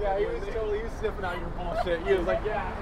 Yeah, he was totally he was sniffing out your bullshit. He was like, yeah.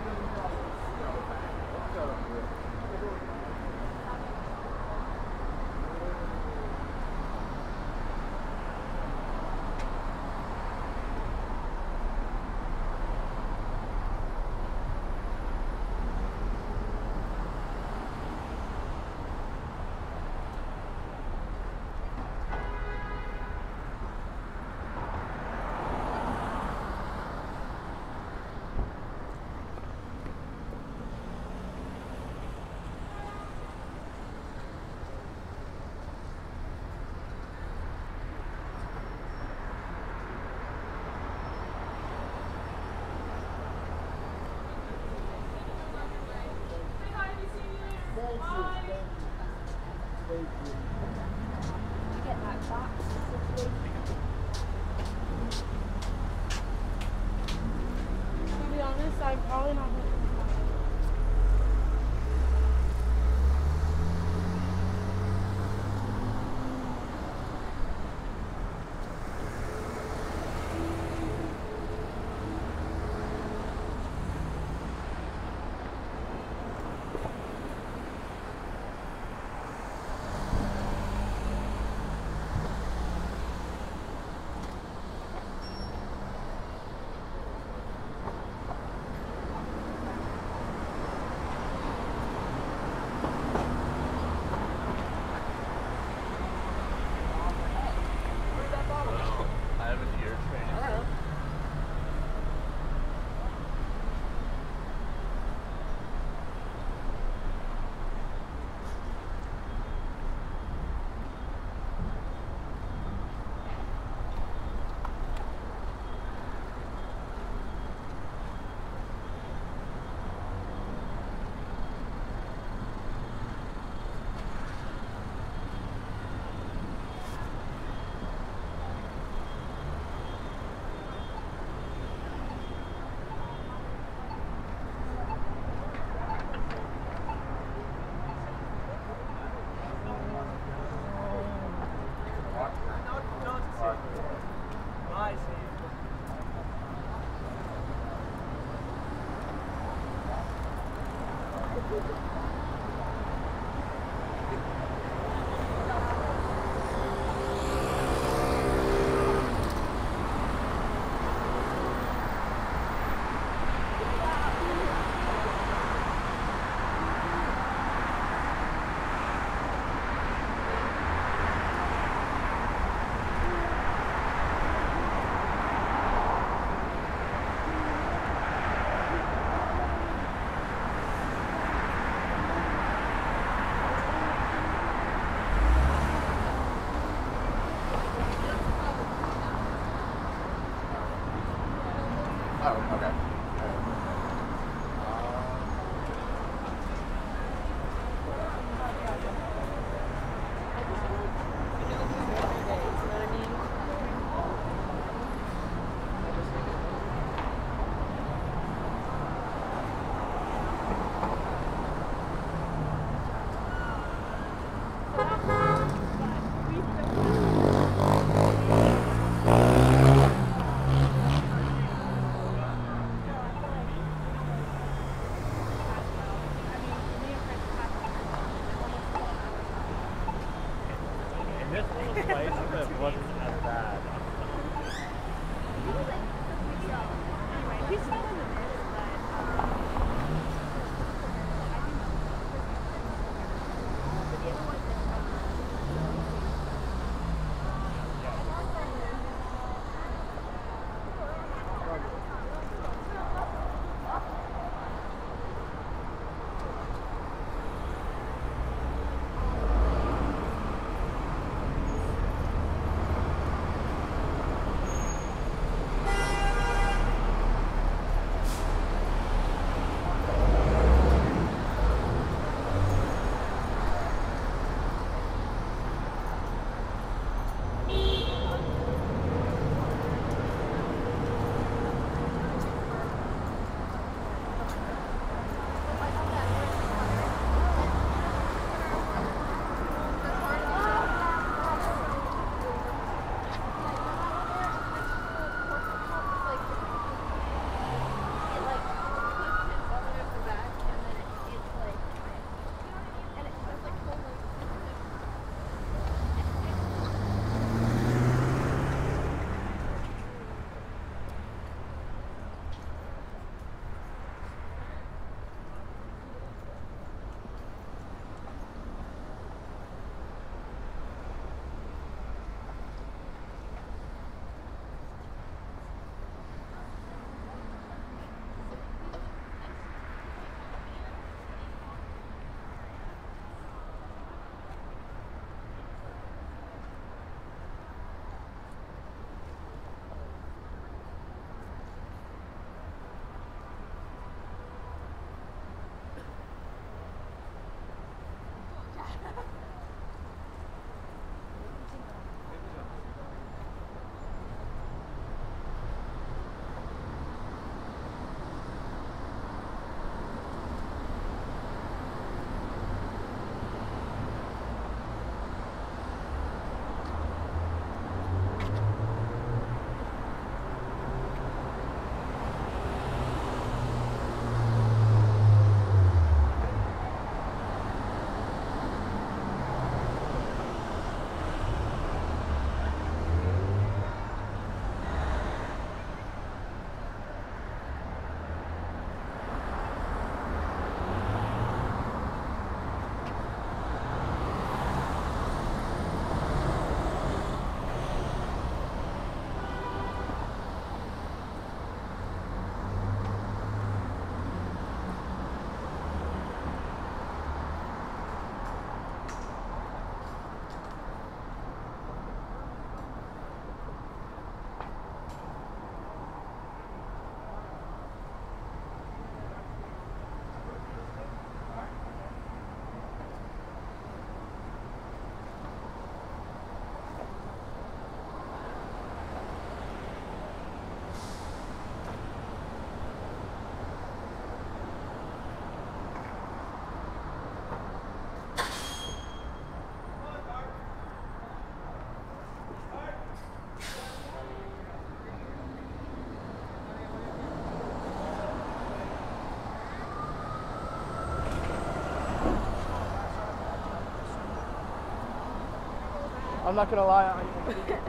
I'm not gonna lie.